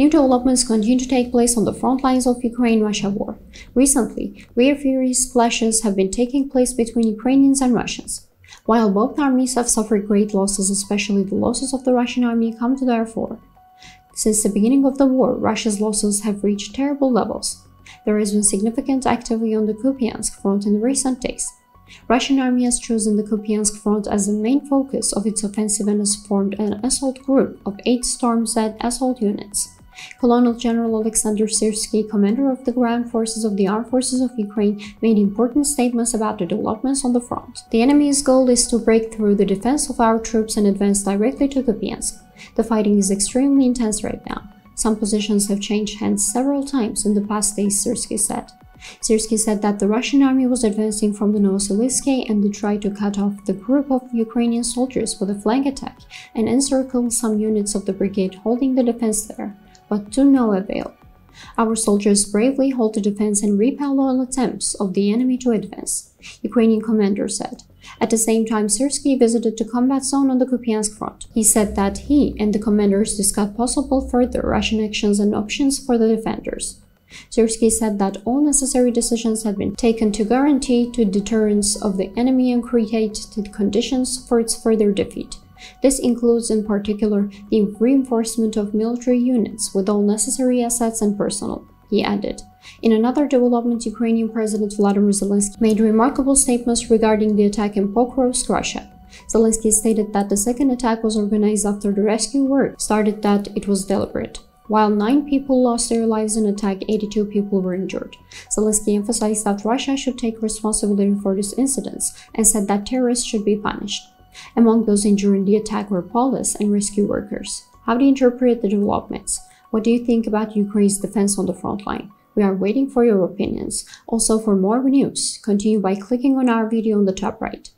New developments continue to take place on the front lines of Ukraine-Russia war. Recently, rare furious clashes have been taking place between Ukrainians and Russians. While both armies have suffered great losses, especially the losses of the Russian army come to their fore. Since the beginning of the war, Russia's losses have reached terrible levels. There has been significant activity on the Kupiansk front in recent days. Russian army has chosen the Kupiansk front as the main focus of its offensive and has formed an assault group of eight Storm Z assault units. Colonel General Alexander Syrskyi, commander of the ground forces of the armed forces of Ukraine, made important statements about the developments on the front. The enemy's goal is to break through the defense of our troops and advance directly to Kupiansk. The fighting is extremely intense right now. Some positions have changed hands several times in the past days, Syrskyi said. Syrskyi said that the Russian army was advancing from the Novoselivske and they tried to cut off the group of Ukrainian soldiers with a flank attack and encircle some units of the brigade holding the defense there but to no avail. Our soldiers bravely hold the defense and repel all attempts of the enemy to advance, Ukrainian commander said. At the same time, Syrskyi visited the combat zone on the Kupiansk front. He said that he and the commanders discussed possible further Russian actions and options for the defenders. Syrskyi said that all necessary decisions had been taken to guarantee the deterrence of the enemy and create the conditions for its further defeat. This includes in particular the reinforcement of military units with all necessary assets and personnel, he added. In another development, Ukrainian President Vladimir Zelensky made remarkable statements regarding the attack in Pokrovsk, Russia. Zelensky stated that the second attack was organized after the rescue work started that it was deliberate. While nine people lost their lives in attack, 82 people were injured. Zelensky emphasized that Russia should take responsibility for these incidents and said that terrorists should be punished. Among those injured in the attack were police and rescue workers. How do you interpret the developments? What do you think about Ukraine's defense on the front line? We are waiting for your opinions. Also, for more news, continue by clicking on our video on the top right.